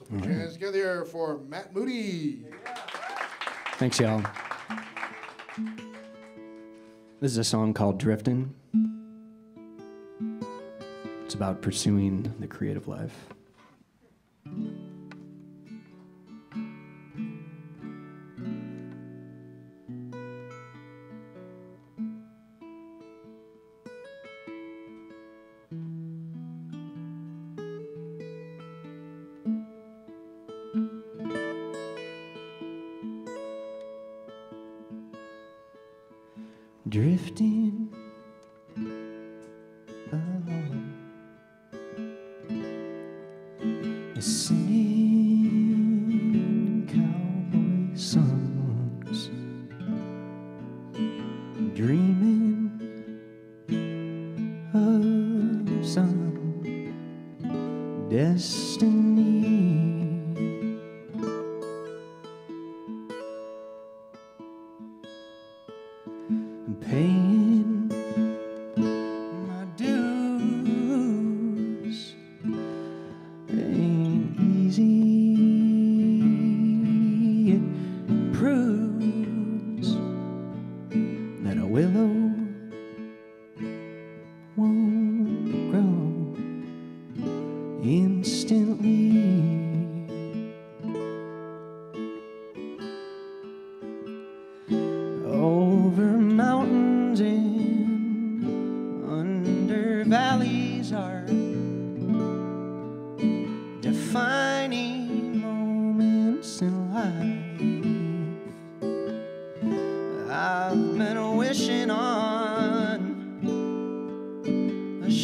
So put your hands together for Matt Moody. Thanks, y'all. This is a song called Drifting. It's about pursuing the creative life. Drifting along, singing cowboy songs, dreaming of some destiny. Willow won't grow instantly. over mountains and under valleys are defining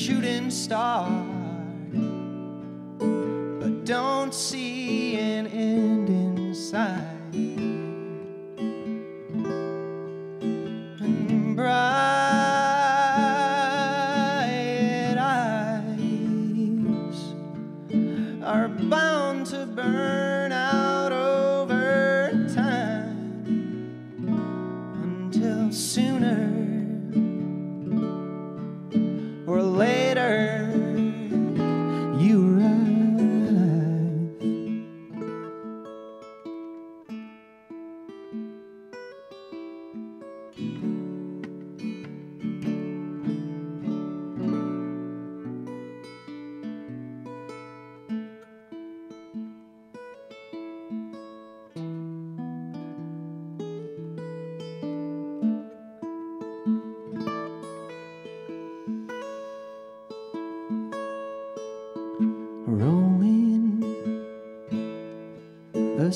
shooting star, but don't see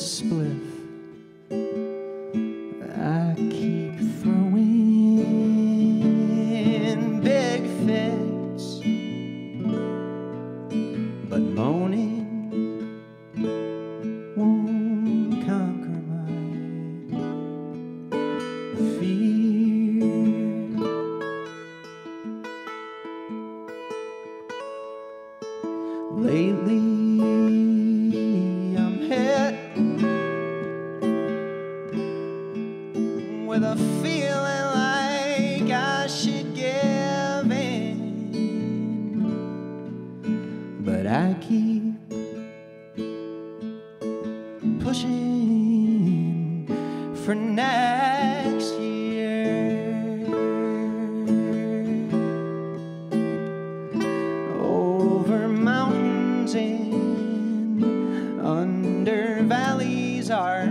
spliff. I keep throwing big fits, but moaning won't conquer my fear. Lately, keep pushing for next year. over mountains and under valleys are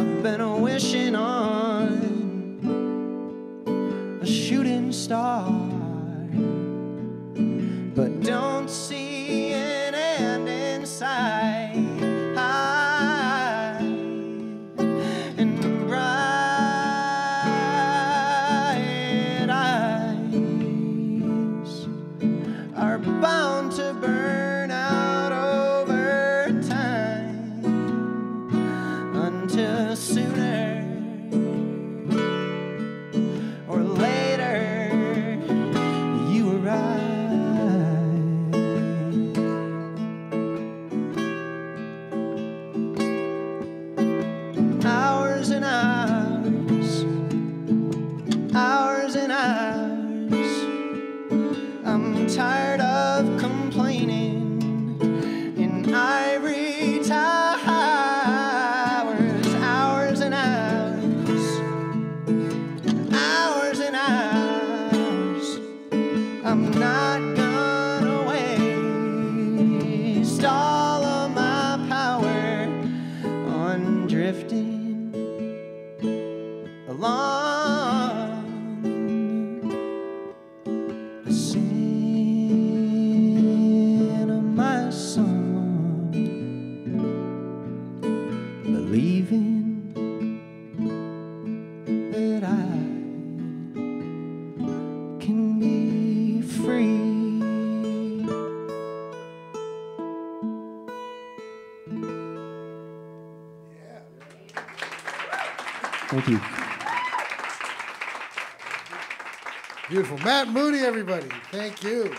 I've been wishing on a shooting star, but don't see an end in sight. and bright eyes are bound And I Thank you. Beautiful. Matt Moody, everybody. Thank you.